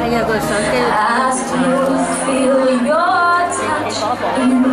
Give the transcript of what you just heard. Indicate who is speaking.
Speaker 1: I you feel your to.